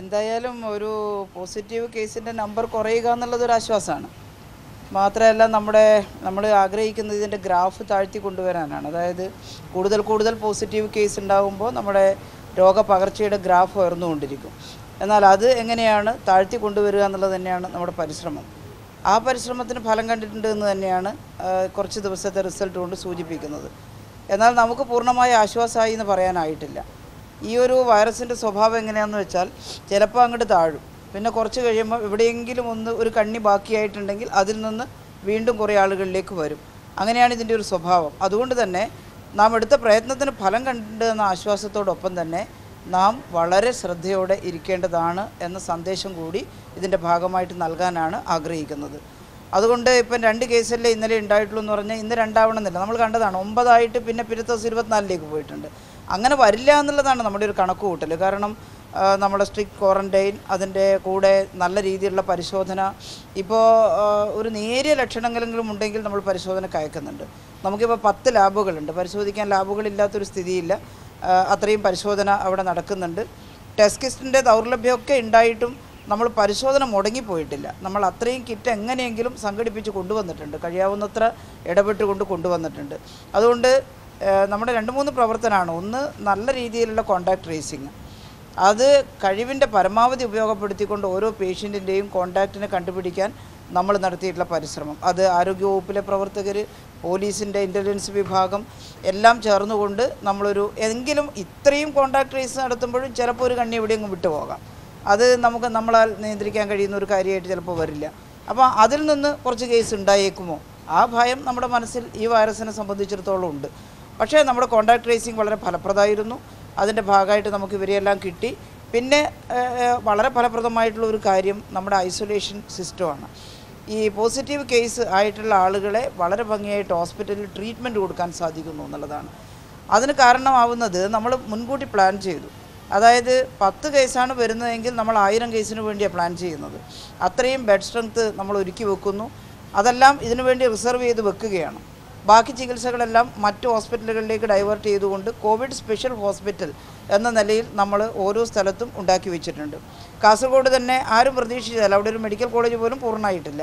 എന്തായാലും ഒരു പോസിറ്റീവ് കേസിന്റെ നമ്പർ കുറയുക എന്നുള്ളത് ഒരു ആശ്വാസമാണ്. മാത്രമല്ല നമ്മുടെ നമ്മൾ ആഗ്രഹിക്കുന്നത് ഇതിന്റെ ഗ്രാഫ് താഴ്ത്തി കൊണ്ടുവരാനാണ്. അതായത് കൂടുതൽ കൂടുതൽ പോസിറ്റീവ് കേസ് ഉണ്ടാകുമ്പോൾ നമ്മുടെ രോഗപകർച്ചയുടെ ഗ്രാഫ് ഉയർന്നുകൊണ്ടിരിക്കും. എന്നാൽ അത് എങ്ങനെയാണ് താഴ്ത്തി കൊണ്ടുവരിക എന്നുള്ളത് തന്നെയാണ് നമ്മുടെ പരിശ്രമം. ആ പരിശ്രമത്തിന് ഫലം കണ്ടിട്ടുണ്ട് എന്ന് തന്നെയാണ് കുറച്ച് ദിവസത്തെ റിസൾട്ട് കൊണ്ട് സൂചിപ്പിക്കുന്നത്. എന്നാൽ നമുക്ക് പൂർണമായ ആശ്വാസമായി എന്ന് പറയാനായിട്ടില്ല. ഈ ഒരു വൈറസിന്റെ സ്വഭാവം എങ്ങനെയാണെന്ന് വെച്ചാൽ ചിലപ്പോൾ അങ്ങോട്ട് താഴും. പിന്നെ കുറച്ച് കഴിയുമ്പോൾ എവിടെയെങ്കിലും ഒന്ന് ഒരു കണ്ണി ബാക്കിയായിട്ടുണ്ടെങ്കിൽ അതിൽ നിന്ന് വീണ്ടും കുറേ ആളുകളിലേക്ക് വരും. അങ്ങനെയാണ് ഇതിന്റെ ഒരു സ്വഭാവം. അതുകൊണ്ട് തന്നെ നാം എടുത്ത പ്രയത്നത്തിന് ഫലം കണ്ടെന്ന ആശ്വാസത്തോടൊപ്പം തന്നെ നാം വളരെ ശ്രദ്ധയോടെ ഇരിക്കേണ്ടതാണ് എന്ന സന്ദേശം കൂടി ഇതിന്റെ ഭാഗമായിട്ട് നൽകാനാണ് ആഗ്രഹിക്കുന്നത്. അതുകൊണ്ട് ഇപ്പം രണ്ട് കേസല്ലേ ഇന്നലെ ഉണ്ടായിട്ടുള്ളൂ എന്ന് പറഞ്ഞാൽ ഇന്ന് രണ്ടാവണമെന്നില്ല നമ്മൾ കണ്ടതാണ് ഒമ്പതായിട്ട് പിന്നെ പിറ്റത്തെ ദിവസം ഇരുപത്തിനാലിലേക്ക് പോയിട്ടുണ്ട്. അങ്ങനെ വരില്ല എന്നുള്ളതാണ് നമ്മുടെ ഒരു കണക്ക് കൂട്ടൽ കാരണം നമ്മുടെ സ്ട്രിക്റ്റ് ക്വാറന്റൈൻ അതിന്റെ കൂടെ നല്ല രീതിയിലുള്ള പരിശോധന ഇപ്പോൾ ഒരു നേരിയ ലക്ഷണങ്ങളെങ്കിലും ഉണ്ടെങ്കിൽ നമ്മൾ പരിശോധനയ്ക്ക് അയക്കുന്നുണ്ട് നമുക്കിപ്പോൾ പത്ത് ലാബുകളുണ്ട്. പരിശോധിക്കാൻ ലാബുകളില്ലാത്തൊരു സ്ഥിതിയില്ല. അത്രയും പരിശോധന അവിടെ നടക്കുന്നുണ്ട്. ടെസ്റ്റ് കിറ്റിന്റെ ദൗർലഭ്യമൊക്കെ ഉണ്ടായിട്ടും നമ്മൾ പരിശോധന മുടങ്ങിപ്പോയിട്ടില്ല. നമ്മൾ അത്രയും കിറ്റ് എങ്ങനെയെങ്കിലും സംഘടിപ്പിച്ച് കൊണ്ടുവന്നിട്ടുണ്ട്. കഴിയാവുന്നത്ര ഇടപെട്ടുകൊണ്ട് കൊണ്ടുവന്നിട്ടുണ്ട്. അതുകൊണ്ട് നമ്മുടെ രണ്ട് മൂന്ന് പ്രവർത്തനമാണ്. ഒന്ന് നല്ല രീതിയിലുള്ള കോണ്ടാക്ട് ട്രേസിങ് അത് കഴിവിന്റെ പരമാവധി ഉപയോഗപ്പെടുത്തിക്കൊണ്ട് ഓരോ പേഷ്യന്റിന്റെയും കോണ്ടാക്റ്റിനെ കണ്ടുപിടിക്കാൻ നമ്മൾ നടത്തിയിട്ടുള്ള പരിശ്രമം. അത് ആരോഗ്യവകുപ്പിലെ പ്രവർത്തകർ പോലീസിന്റെ ഇന്റലിജൻസ് വിഭാഗം എല്ലാം ചേർന്നുകൊണ്ട് നമ്മളൊരു എങ്കിലും ഇത്രയും കോണ്ടാക്ട് ട്രേസ് നടത്തുമ്പോഴും ചിലപ്പോൾ ഒരു കണ്ണി എവിടെയെങ്കിലും വിട്ടുപോകാം അത് നമുക്ക് നമ്മളാൽ നിയന്ത്രിക്കാൻ കഴിയുന്ന ഒരു കാര്യമായിട്ട് ചിലപ്പോൾ വരില്ല. അപ്പോൾ അതിൽ നിന്ന് കുറച്ച് കേസ് ഉണ്ടായേക്കുമോ? ആ ഭയം നമ്മുടെ മനസ്സിൽ ഈ വൈറസിനെ സംബന്ധിച്ചിടത്തോളം ഉണ്ട്. പക്ഷേ നമ്മുടെ കോണ്ടാക്ട് ട്രേസിങ് വളരെ ഫലപ്രദമായിരുന്നു. അതിന്റെ ഭാഗമായിട്ട് നമുക്ക് ഇവരെയെല്ലാം കിട്ടി. പിന്നെ വളരെ ഫലപ്രദമായിട്ടുള്ള ഒരു കാര്യം നമ്മുടെ ഐസൊലേഷൻ സിസ്റ്റമാണ് ഈ പോസിറ്റീവ് കേസ് ആയിട്ടുള്ള ആളുകളെ വളരെ ഭംഗിയായിട്ട് ഹോസ്പിറ്റലിൽ ട്രീറ്റ്മെന്റ് കൊടുക്കാൻ സാധിക്കുന്നു എന്നുള്ളതാണ്. അതിന് കാരണമാവുന്നത് നമ്മൾ മുൻകൂട്ടി പ്ലാൻ ചെയ്തു. അതായത് പത്ത് കേസാണ് വരുന്നതെങ്കിൽ നമ്മൾ ആയിരം കേസിന് വേണ്ടിയാണ് പ്ലാൻ ചെയ്യുന്നത്. അത്രയും ബെഡ് സ്ട്രെങ്ത് നമ്മൾ ഒരുക്കി വെക്കുന്നു. അതെല്ലാം ഇതിനുവേണ്ടി റിസർവ് ചെയ്ത് വെക്കുകയാണ്. ബാക്കി ചികിത്സകളെല്ലാം മറ്റ് ഹോസ്പിറ്റലുകളിലേക്ക് ഡൈവേർട്ട് ചെയ്തുകൊണ്ട് കോവിഡ് സ്പെഷ്യൽ ഹോസ്പിറ്റൽ എന്ന നിലയിൽ നമ്മൾ ഓരോ സ്ഥലത്തും ഉണ്ടാക്കി വെച്ചിട്ടുണ്ട്. കാസർഗോഡ് തന്നെ ആരും പ്രതീക്ഷിച്ചതല്ല. അവിടെ ഒരു മെഡിക്കൽ കോളേജ് പോലും പൂർണമായിട്ടില്ല.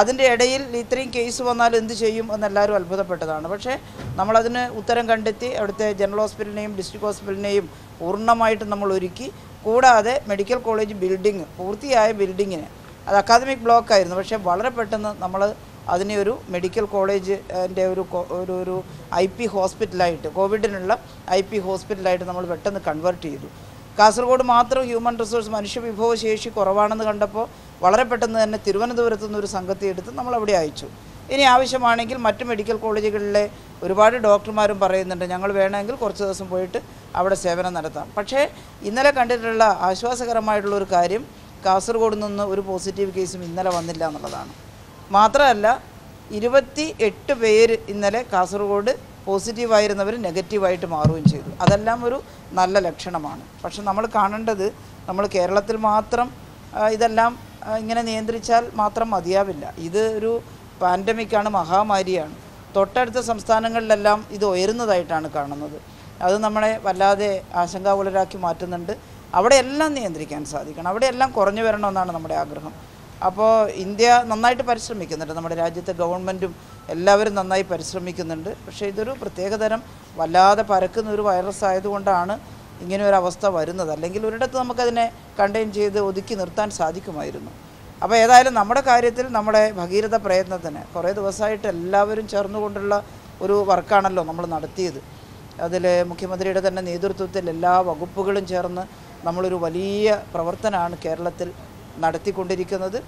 അതിന്റെ ഇടയിൽ ഇത്രയും കേസ് വന്നാൽ എന്ത് ചെയ്യും എന്നെല്ലാവരും അത്ഭുതപ്പെട്ടതാണ്. പക്ഷേ നമ്മളതിന് ഉത്തരം കണ്ടെത്തി അവിടുത്തെ ജനറൽ ഹോസ്പിറ്റലിനെയും ഡിസ്ട്രിക്ട് ഹോസ്പിറ്റലിനെയും പൂർണമായിട്ട് നമ്മൾ ഒരുക്കി. കൂടാതെ മെഡിക്കൽ കോളേജ് ബിൽഡിംഗ് പൂർത്തിയായ ബിൽഡിങ്ങിന്. അത് അക്കാദമിക് ബ്ലോക്കായിരുന്നു. പക്ഷേ വളരെ പെട്ടെന്ന് നമ്മൾ അതിനെ ഒരു മെഡിക്കൽ കോളേജിന്റെ ഒരു ഒരു ഒരു ഐ പി ഹോസ്പിറ്റലായിട്ട് കോവിഡിനുള്ള ഐ പി ഹോസ്പിറ്റലായിട്ട് നമ്മൾ പെട്ടെന്ന് കൺവേർട്ട് ചെയ്തു. കാസർഗോഡ് മാത്രം ഹ്യൂമൻ റിസോഴ്സ് മനുഷ്യ വിഭവശേഷി കുറവാണെന്ന് കണ്ടപ്പോൾ വളരെ പെട്ടെന്ന് തന്നെ തിരുവനന്തപുരത്തു നിന്ന് ഒരു സംഘത്തെ എടുത്ത് നമ്മൾ അവിടെ അയച്ചു. ഇനി ആവശ്യമാണെങ്കിൽ മറ്റ് മെഡിക്കൽ കോളേജുകളിലെ ഒരുപാട് ഡോക്ടർമാരും പറയുന്നുണ്ട് ഞങ്ങൾ വേണമെങ്കിൽ കുറച്ച് ദിവസം പോയിട്ട് അവിടെ സേവനം നടത്താം. പക്ഷേ ഇന്നലെ കണ്ടിട്ടുള്ള ആശ്വാസകരമായിട്ടുള്ള ഒരു കാര്യം കാസർഗോഡ് നിന്ന് ഒരു പോസിറ്റീവ് കേസും ഇന്നലെ വന്നില്ല എന്നുള്ളതാണ്. മാത്രമല്ല ഇരുപത്തി എട്ട് പേര് ഇന്നലെ കാസർഗോഡ് പോസിറ്റീവായിരുന്നവർ നെഗറ്റീവായിട്ട് മാറുകയും ചെയ്തു. അതെല്ലാം ഒരു നല്ല ലക്ഷണമാണ്. പക്ഷെ നമ്മൾ കാണേണ്ടത് നമ്മൾ കേരളത്തിൽ മാത്രം ഇതെല്ലാം ഇങ്ങനെ നിയന്ത്രിച്ചാൽ മാത്രം മതിയാവില്ല. ഇത് ഒരു പാൻഡമിക്കാണ് മഹാമാരിയാണ്. തൊട്ടടുത്ത സംസ്ഥാനങ്ങളിലെല്ലാം ഇത് ഉയരുന്നതായിട്ടാണ് കാണുന്നത്. അത് നമ്മളെ വല്ലാതെ ആശങ്കാകുലരാക്കി മാറ്റുന്നുണ്ട്. അവിടെയെല്ലാം നിയന്ത്രിക്കാൻ സാധിക്കണം. അവിടെയെല്ലാം കുറഞ്ഞു വരണമെന്നാണ് നമ്മുടെ ആഗ്രഹം. അപ്പോൾ ഇന്ത്യ നന്നായിട്ട് പരിശ്രമിക്കുന്നുണ്ട്. നമ്മുടെ രാജ്യത്തെ ഗവൺമെന്റും എല്ലാവരും നന്നായി പരിശ്രമിക്കുന്നുണ്ട്. പക്ഷേ ഇതൊരു പ്രത്യേകതരം വല്ലാതെ പരക്കുന്ന ഒരു വൈറസ് ആയതുകൊണ്ടാണ് ഇങ്ങനെ ഒരു അവസ്ഥ വരുന്നത്. അല്ലെങ്കിൽ ഒരിടത്ത് നമുക്കതിനെ കണ്ടെയ്ൻ ചെയ്ത് ഒതുക്കി നിർത്താൻ സാധിക്കുമായിരുന്നു. അപ്പോൾ ഏതായാലും നമ്മുടെ കാര്യത്തിൽ നമ്മുടെ ഭഗീരഥ പ്രയത്നത്തിന് കുറേ ദിവസമായിട്ട് എല്ലാവരും ചേർന്നുകൊണ്ടുള്ള ഒരു വർക്കാണല്ലോ നമ്മൾ നടത്തിയത്. അതിൽ മുഖ്യമന്ത്രിയുടെ തന്നെ നേതൃത്വത്തിൽ എല്ലാ വകുപ്പുകളും ചേർന്ന് നമ്മളൊരു വലിയ പ്രവർത്തനമാണ് കേരളത്തിൽ നടത്തിക്കൊണ്ടിരിക്കുന്നത്.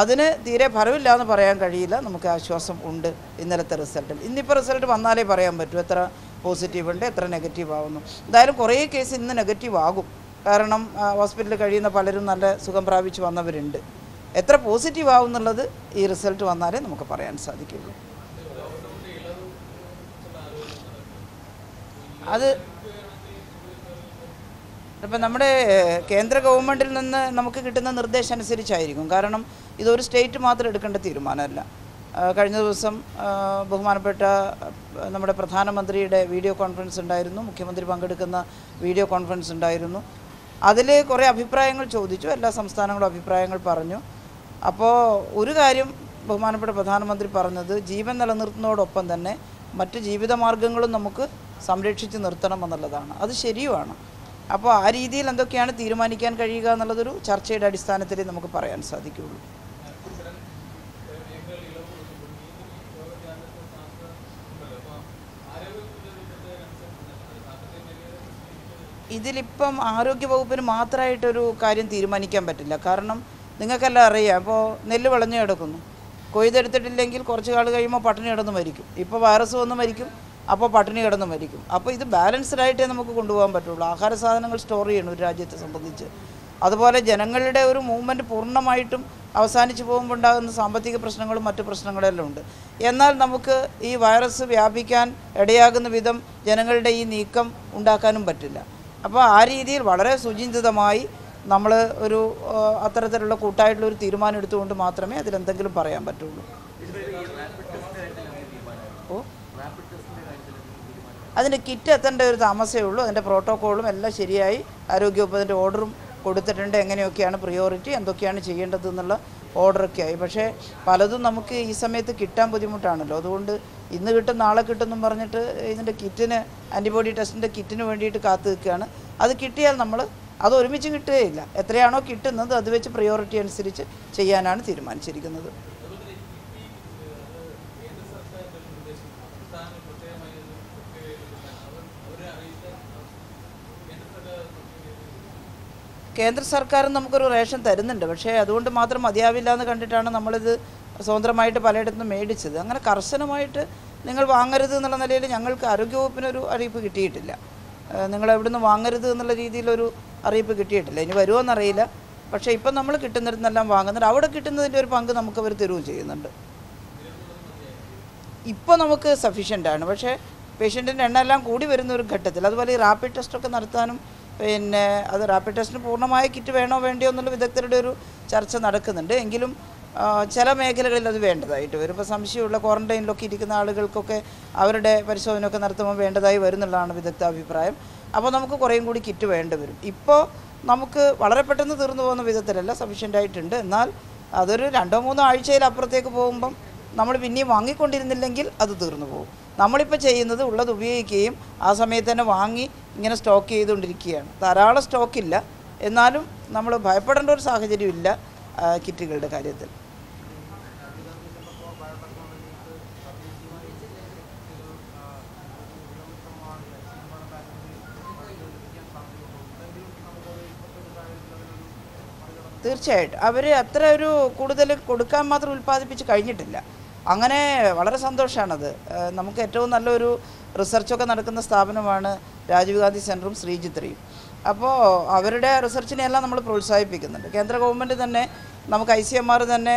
അതിന് തീരെ ഫലമില്ല എന്ന് പറയാൻ കഴിയില്ല. നമുക്ക് ആശ്വാസം ഉണ്ട് ഇന്നലത്തെ റിസൾട്ടിൽ. ഇന്നിപ്പോൾ റിസൾട്ട് വന്നാലേ പറയാൻ പറ്റൂ. എത്ര പോസിറ്റീവ് ഉണ്ട് എത്ര നെഗറ്റീവ് ആവുന്നു. എന്തായാലും കുറേ കേസ് ഇന്ന് നെഗറ്റീവ് ആകും. കാരണം ഹോസ്പിറ്റലിൽ കഴിയുന്ന പലരും നല്ല സുഖം പ്രാപിച്ച് വന്നവരുണ്ട്. എത്ര പോസിറ്റീവ് ആവും എന്നുള്ളത് ഈ റിസൾട്ട് വന്നാലേ നമുക്ക് പറയാൻ സാധിക്കുള്ളൂ. അത് ഇപ്പം നമ്മുടെ കേന്ദ്ര ഗവൺമെന്റിൽ നിന്ന് നമുക്ക് കിട്ടുന്ന നിർദ്ദേശം അനുസരിച്ചായിരിക്കും. കാരണം ഇതൊരു സ്റ്റേറ്റ് മാത്രം എടുക്കേണ്ട തീരുമാനമല്ല. കഴിഞ്ഞ ദിവസം ബഹുമാനപ്പെട്ട നമ്മുടെ പ്രധാനമന്ത്രിയുടെ വീഡിയോ കോൺഫറൻസ് ഉണ്ടായിരുന്നു. മുഖ്യമന്ത്രി പങ്കെടുക്കുന്ന വീഡിയോ കോൺഫറൻസ് ഉണ്ടായിരുന്നു. അതിൽ കുറേ അഭിപ്രായങ്ങൾ ചോദിച്ചു. എല്ലാ സംസ്ഥാനങ്ങളും അഭിപ്രായങ്ങൾ പറഞ്ഞു. അപ്പോൾ ഒരു കാര്യം ബഹുമാനപ്പെട്ട പ്രധാനമന്ത്രി പറഞ്ഞത് ജീവൻ നിലനിർത്തുന്നതോടൊപ്പം തന്നെ മറ്റ് ജീവിതമാർഗങ്ങളും നമുക്ക് സംരക്ഷിച്ച് നിർത്തണം എന്നുള്ളതാണ്. അത് ശരിയുമാണ്. അപ്പോൾ ആ രീതിയിൽ എന്തൊക്കെയാണ് തീരുമാനിക്കാൻ കഴിയുക എന്നുള്ളതൊരു ചർച്ചയുടെ അടിസ്ഥാനത്തിൽ നമുക്ക് പറയാൻ സാധിക്കുകയുള്ളൂ. ഇതിലിപ്പം ആരോഗ്യ വകുപ്പിന് മാത്രമായിട്ടൊരു കാര്യം തീരുമാനിക്കാൻ പറ്റില്ല. കാരണം നിങ്ങൾക്കെല്ലാം അറിയാം അപ്പോൾ നെല്ല് വിളഞ്ഞു കിടക്കുന്നു. കൊയ്തെടുത്തിട്ടില്ലെങ്കിൽ കുറച്ച് കാൾ കഴിയുമ്പോൾ പട്ടിണി കിടന്ന് മരിക്കും. ഇപ്പോൾ വൈറസ് വന്ന് മരിക്കും. അപ്പോൾ പട്ടിണി കിടന്ന് മരിക്കും. അപ്പോൾ ഇത് ബാലൻസ്ഡ് ആയിട്ടേ നമുക്ക് കൊണ്ടുപോകാൻ പറ്റുള്ളൂ. ആഹാര സാധനങ്ങൾ സ്റ്റോർ ചെയ്യണം ഒരു രാജ്യത്തെ സംബന്ധിച്ച്. അതുപോലെ ജനങ്ങളുടെ ഒരു മൂവ്മെന്റ് പൂർണമായിട്ടും അവസാനിച്ചു പോകുമ്പോൾ ഉണ്ടാകുന്ന സാമ്പത്തിക പ്രശ്നങ്ങളും മറ്റു പ്രശ്നങ്ങളെല്ലാം ഉണ്ട്. എന്നാൽ നമുക്ക് ഈ വൈറസ് വ്യാപിക്കാൻ ഇടയാകുന്ന വിധം ജനങ്ങളുടെ ഈ നീക്കം ഉണ്ടാക്കാനും പറ്റില്ല. അപ്പോൾ ആ രീതിയിൽ വളരെ സുചിന്തിതമായി നമ്മൾ ഒരു അത്തരത്തിലുള്ള കൂട്ടായിട്ടുള്ള ഒരു തീരുമാനം എടുത്തുകൊണ്ട് മാത്രമേ അതിലെന്തെങ്കിലും പറയാൻ പറ്റുള്ളൂ. അതിന്റെ കിറ്റ് എത്തേണ്ട ഒരു താമസമേ ഉള്ളൂ. അതിന്റെ പ്രോട്ടോക്കോളും എല്ലാം ശരിയായി. ആരോഗ്യവകുപ്പതിന്റെ ഓർഡറും കൊടുത്തിട്ടുണ്ട്. എങ്ങനെയൊക്കെയാണ് പ്രിയോറിറ്റി എന്തൊക്കെയാണ് ചെയ്യേണ്ടത് എന്നുള്ള ഓർഡറൊക്കെ ആയി. പക്ഷേ പലതും നമുക്ക് ഈ സമയത്ത് കിട്ടാൻ ബുദ്ധിമുട്ടാണല്ലോ. അതുകൊണ്ട് ഇന്ന് കിട്ടും നാളെ കിട്ടുമെന്നും പറഞ്ഞിട്ട് ഇതിന്റെ കിറ്റിന് ആന്റിബോഡി ടെസ്റ്റിന്റെ കിറ്റിന് വേണ്ടിയിട്ട് കാത്തു നിൽക്കുകയാണ്. അത് കിട്ടിയാൽ നമ്മൾ അത് ഒരുമിച്ച് കിട്ടുകയില്ല. എത്രയാണോ കിട്ടുന്നത് അത് വെച്ച് പ്രയോറിറ്റി അനുസരിച്ച് ചെയ്യാനാണ് തീരുമാനിച്ചിരിക്കുന്നത്. കേന്ദ്ര സർക്കാരും നമുക്കൊരു റേഷൻ തരുന്നുണ്ട്. പക്ഷേ അതുകൊണ്ട് മാത്രം മതിയാവില്ല എന്ന് കണ്ടിട്ടാണ് നമ്മളിത് സ്വതന്ത്രമായിട്ട് പലയിടത്തും മേടിച്ചത്. അങ്ങനെ കർശനമായിട്ട് നിങ്ങൾ വാങ്ങരുത് എന്നുള്ള നിലയിൽ ഞങ്ങൾക്ക് ആരോഗ്യവകുപ്പിനൊരു അറിയിപ്പ് കിട്ടിയിട്ടില്ല. നിങ്ങൾ എവിടുന്ന് വാങ്ങരുത് എന്നുള്ള രീതിയിലൊരു അറിയിപ്പ് കിട്ടിയിട്ടില്ല. ഇനി വരുമോ എന്നറിയില്ല. പക്ഷേ ഇപ്പം നമ്മൾ കിട്ടുന്നിടത്തെല്ലാം വാങ്ങുന്നുണ്ട്. അവിടെ കിട്ടുന്നതിന്റെ ഒരു പങ്ക് നമുക്ക് അവർ തരുകയും ചെയ്യുന്നുണ്ട്. ഇപ്പോൾ നമുക്ക് സഫീഷ്യന്റ് ആണ് പക്ഷേ പേഷ്യന്റിന്റെ എണ്ണം എല്ലാം കൂടി വരുന്ന ഒരു ഘട്ടത്തിൽ അതുപോലെ ഈ റാപ്പിഡ് ടെസ്റ്റൊക്കെ നടത്താനും പിന്നെ അത് റാപ്പിഡ് ടെസ്റ്റിന് പൂർണമായ കിറ്റ് വേണോ വേണ്ടയോ എന്നുള്ള വിദഗ്ധരുടെ ഒരു ചർച്ച നടക്കുന്നുണ്ട്. എങ്കിലും ചില മേഖലകളിൽ അത് വേണ്ടതായിട്ട് വരും. ഇപ്പോൾ സംശയമുള്ള ക്വാറന്റൈനിലൊക്കെ ഇരിക്കുന്ന ആളുകൾക്കൊക്കെ അവരുടെ പരിശോധനയൊക്കെ നടത്തുമ്പോൾ വേണ്ടതായി വരുന്നുള്ളതാണ് വിദഗ്ധ അഭിപ്രായം. അപ്പോൾ നമുക്ക് കുറേയും കൂടി കിറ്റ് വേണ്ടി വരും. ഇപ്പോൾ നമുക്ക് വളരെ പെട്ടെന്ന് തീർന്നു പോകുന്ന വിധത്തിലല്ല സഫീഷ്യന്റ് ആയിട്ടുണ്ട് എന്നാൽ അതൊരു രണ്ടോ മൂന്നോ ആഴ്ചയിൽ അപ്പുറത്തേക്ക് പോകുമ്പം നമ്മൾ പിന്നെയും വാങ്ങിക്കൊണ്ടിരുന്നില്ലെങ്കിൽ അത് തീർന്നു പോകും. നമ്മളിപ്പോൾ ചെയ്യുന്നത് ഉള്ളത് ഉപയോഗിക്കുകയും ആ സമയത്ത് തന്നെ വാങ്ങി ഇങ്ങനെ സ്റ്റോക്ക് ചെയ്തുകൊണ്ടിരിക്കുകയാണ്. ധാരാളം സ്റ്റോക്കില്ല എന്നാലും നമ്മൾ ഭയപ്പെടേണ്ട ഒരു സാഹചര്യമില്ല കിറ്റുകളുടെ കാര്യത്തിൽ. തീർച്ചയായിട്ടും. അവർ അത്ര ഒരു കൂടുതൽ കൊടുക്കാൻ മാത്രം ഉൽപ്പാദിപ്പിച്ച് കഴിഞ്ഞിട്ടില്ല. അങ്ങനെ വളരെ സന്തോഷമാണത് നമുക്ക് ഏറ്റവും നല്ലൊരു റിസർച്ചൊക്കെ നടക്കുന്ന സ്ഥാപനമാണ് രാജീവ് ഗാന്ധി സെന്ററും ശ്രീചിത്രയും അപ്പോൾ അവരുടെ റിസർച്ചിനെയെല്ലാം നമ്മൾ പ്രോത്സാഹിപ്പിക്കുന്നുണ്ട്. കേന്ദ്ര ഗവൺമെന്റ് തന്നെ നമുക്ക് ഐ സി എം ആർ തന്നെ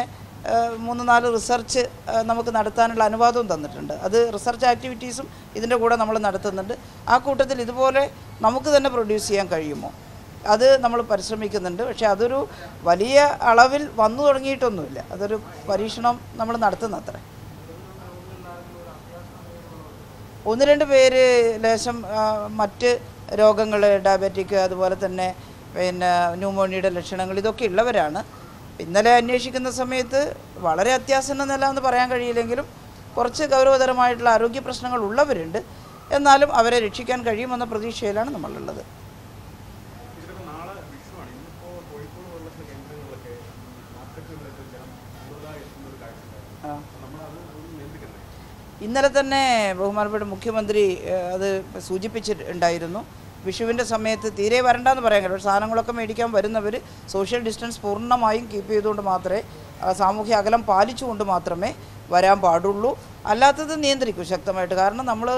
മൂന്ന് നാല് റിസർച്ച് നമുക്ക് നടത്താനുള്ള അനുവാദവും തന്നിട്ടുണ്ട്. അത് റിസർച്ച് ആക്ടിവിറ്റീസും ഇതിന്റെ കൂടെ നമ്മൾ നടത്തുന്നുണ്ട്. ആ കൂട്ടത്തിൽ ഇതുപോലെ നമുക്ക് തന്നെ പ്രൊഡ്യൂസ് ചെയ്യാൻ കഴിയുമോ? അത് നമ്മൾ പരിശ്രമിക്കുന്നുണ്ട്. പക്ഷേ അതൊരു വലിയ അളവിൽ വന്നു തുടങ്ങിയിട്ടൊന്നുമില്ല. അതൊരു പരീക്ഷണം നമ്മൾ നടത്തുന്ന അത്ര ഒന്ന് രണ്ട് പേര് ലേശം മറ്റ് രോഗങ്ങൾ ഡയബറ്റിക് അതുപോലെ തന്നെ പിന്നെ ന്യൂമോണിയയുടെ ലക്ഷണങ്ങൾ ഇതൊക്കെ ഉള്ളവരാണ്. ഇന്നലെ അന്വേഷിക്കുന്ന സമയത്ത് വളരെ അത്യാസന്ന നില എന്ന് പറയാൻ കഴിയില്ലെങ്കിലും കുറച്ച് ഗൗരവതരമായിട്ടുള്ള ആരോഗ്യ പ്രശ്നങ്ങൾ ഉള്ളവരുണ്ട്. എന്നാലും അവരെ രക്ഷിക്കാൻ കഴിയുമെന്ന പ്രതീക്ഷയിലാണ് നമ്മളുള്ളത് ഇതിലിപ്പോ നാളെ വിഷുവാണ് ഇന്നിപ്പോ കോഴിക്കോട് പോലുള്ള ചില കേന്ദ്രങ്ങളിലൊക്കെ മാർക്കറ്റുകളിലേക്ക് ജനം കൂടുതലായി എത്തുന്ന ഒരു കാഴ്ചയുണ്ടായിരുന്നു ആ നമ്മൾ അത് ഒന്ന് നിയന്ത്രിക്കണ്ടേ ഇന്നലെ തന്നെ ബഹുമാനപ്പെട്ട മുഖ്യമന്ത്രി അത് സൂചിപ്പിച്ചിട്ടുണ്ടായിരുന്നു. വിഷുവിന്റെ സമയത്ത് തീരെ വരണ്ടെന്ന് പറയാൻ കഴിയും സാധനങ്ങളൊക്കെ മേടിക്കാൻ വരുന്നവർ സോഷ്യൽ ഡിസ്റ്റൻസ് പൂർണമായും കീപ്പ് ചെയ്തുകൊണ്ട് മാത്രമേ സാമൂഹ്യ അകലം പാലിച്ചുകൊണ്ട് മാത്രമേ വരാൻ പാടുള്ളൂ. അല്ലാത്തത് നിയന്ത്രിക്കും ശക്തമായിട്ട്. കാരണം നമ്മൾ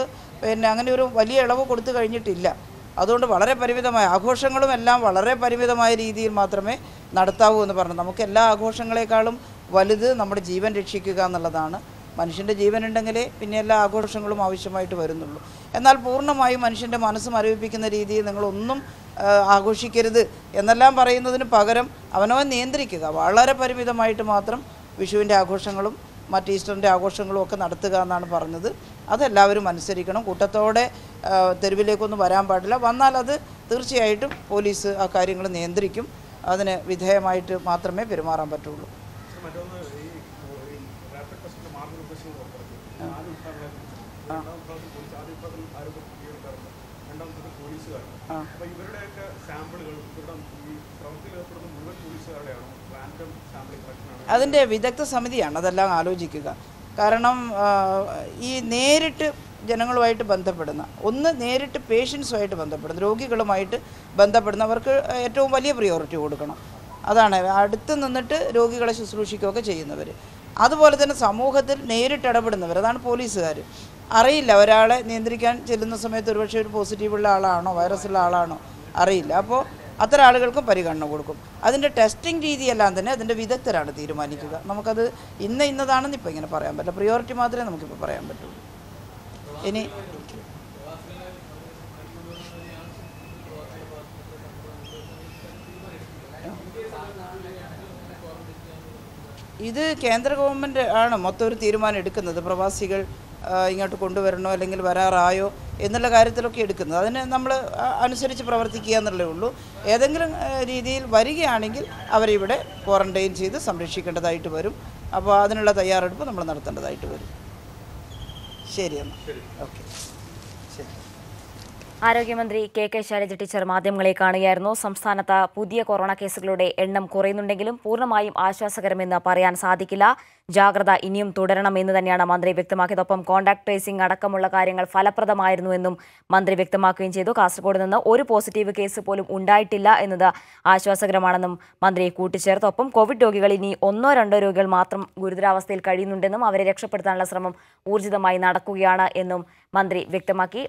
പിന്നെ അങ്ങനെ ഒരു വലിയ ഇളവ് കൊടുത്തു കഴിഞ്ഞിട്ടില്ല. അതുകൊണ്ട് വളരെ പരിമിതമായ ആഘോഷങ്ങളും എല്ലാം വളരെ പരിമിതമായ രീതിയിൽ മാത്രമേ നടത്താവൂ എന്ന് പറഞ്ഞു. നമുക്ക് എല്ലാ ആഘോഷങ്ങളെക്കാളും വലുത് നമ്മുടെ ജീവൻ രക്ഷിക്കുക എന്നുള്ളതാണ് മനുഷ്യന്റെ ജീവൻ ഉണ്ടെങ്കിലേ പിന്നെ എല്ലാ ആഘോഷങ്ങളും ആവശ്യമായിട്ട് വരുന്നുള്ളൂ. എന്നാൽ പൂർണമായും മനുഷ്യന്റെ മനസ്സ് മരവിപ്പിക്കുന്ന രീതിയിൽ നിങ്ങളൊന്നും ആഘോഷിക്കരുത് എന്നെല്ലാം പറയുന്നതിന് പകരം അവനവൻ നിയന്ത്രിക്കുക. വളരെ പരിമിതമായിട്ട് മാത്രം വിഷുവിന്റെ ആഘോഷങ്ങളും മറ്റ് ഈസ്റ്ററിന്റെ ആഘോഷങ്ങളും ഒക്കെ നടത്തുക എന്നാണ് പറഞ്ഞത്. അതെല്ലാവരും അനുസരിക്കണം. കൂട്ടത്തോടെ തെരുവിലേക്കൊന്നും വരാൻ പാടില്ല. വന്നാൽ അത് തീർച്ചയായിട്ടും പോലീസ് ആ കാര്യങ്ങൾ നിയന്ത്രിക്കും. അതിന് വിധേയമായിട്ട് മാത്രമേ പെരുമാറാൻ പറ്റുള്ളൂ. അതിന്റെ വിദഗ്ധ സമിതിയാണ് അതെല്ലാം ആലോചിക്കുക. കാരണം ഈ നേരിട്ട് ജനങ്ങളുമായിട്ട് ബന്ധപ്പെടുന്ന ഒന്ന് നേരിട്ട് പേഷ്യൻസുമായിട്ട് ബന്ധപ്പെടുന്ന രോഗികളുമായിട്ട് ബന്ധപ്പെടുന്നവർക്ക് ഏറ്റവും വലിയ പ്രിയോറിറ്റി കൊടുക്കണം. അതാണ്. അടുത്ത് നിന്നിട്ട് രോഗികളെ ശുശ്രൂഷിക്കുകയൊക്കെ ചെയ്യുന്നവർ അതുപോലെ തന്നെ സമൂഹത്തിൽ നേരിട്ട് ഇടപെടുന്നവർ അതാണ് പോലീസുകാർ അറിയില്ല ഒരാളെ നിയന്ത്രിക്കാൻ ചെല്ലുന്ന സമയത്ത് ഒരുപക്ഷെ ഒരു പോസിറ്റീവുള്ള ആളാണോ വൈറസ് ഉള്ള ആളാണോ അറിയില്ല. അപ്പോൾ അത്തരം ആളുകൾക്കും പരിഗണന കൊടുക്കും. അതിന്റെ ടെസ്റ്റിംഗ് രീതിയെല്ലാം തന്നെ അതിന്റെ വിദഗ്ധരാണ് തീരുമാനിക്കുക. നമുക്കത് ഇന്ന ഇന്നതാണെന്ന് ഇപ്പോൾ ഇങ്ങനെ പറയാൻ പറ്റില്ല. പ്രിയോറിറ്റി മാത്രമേ നമുക്കിപ്പോൾ പറയാൻ പറ്റുള്ളൂ. ഇനി ഇത് കേന്ദ്ര ഗവൺമെന്റ് ആണ് മൊത്തം ഒരു തീരുമാനം എടുക്കുന്നത്. പ്രവാസികൾ ഇങ്ങോട്ട് കൊണ്ടുവരണോ അല്ലെങ്കിൽ വരാറായോ എന്നുള്ള കാര്യത്തിലൊക്കെ എടുക്കുന്നത്. അതിന് നമ്മൾ അനുസരിച്ച് പ്രവർത്തിക്കുക എന്നുള്ളേ ഉള്ളൂ. ഏതെങ്കിലും രീതിയിൽ വരികയാണെങ്കിൽ അവരെ ഇവിടെ ക്വാറന്റൈൻ ചെയ്ത് സംരക്ഷിക്കേണ്ടതായിട്ട് വരും. അപ്പോൾ അതിനുള്ള തയ്യാറെടുപ്പ് നമ്മൾ നടത്തേണ്ടതായിട്ട് വരും. ശരി എന്നാൽ ഓക്കെ. ആരോഗ്യമന്ത്രി കെ കെ ശൈലജ ടീച്ചർ മാധ്യമങ്ങളെ കാണുകയായിരുന്നു. സംസ്ഥാനത്ത് പുതിയ കൊറോണ കേസുകളുടെ എണ്ണം കുറയുന്നുണ്ടെങ്കിലും പൂർണമായും ആശ്വാസകരമെന്ന് പറയാൻ സാധിക്കില്ല. ജാഗ്രത ഇനിയും തുടരണമെന്ന് തന്നെയാണ് മന്ത്രി വ്യക്തമാക്കിയത്. ഒപ്പം കോൺടാക്ട് ട്രേസിംഗ് അടക്കമുള്ള കാര്യങ്ങൾ ഫലപ്രദമായിരുന്നുവെന്നും മന്ത്രി വ്യക്തമാക്കുകയും ചെയ്തു. കാസർഗോഡ് നിന്ന് ഒരു പോസിറ്റീവ് കേസ് പോലും ഉണ്ടായിട്ടില്ല എന്നത് ആശ്വാസകരമാണെന്നും മന്ത്രി കൂട്ടിച്ചേർത്തു. ഒപ്പം കോവിഡ് രോഗികൾ ഇനി ഒന്നോ രണ്ടോ രോഗികൾ മാത്രം ഗുരുതരാവസ്ഥയിൽ കഴിയുന്നുണ്ടെന്നും അവരെ രക്ഷപ്പെടുത്താനുള്ള ശ്രമം ഊർജിതമായി നടക്കുകയാണ് എന്നും മന്ത്രി വ്യക്തമാക്കി.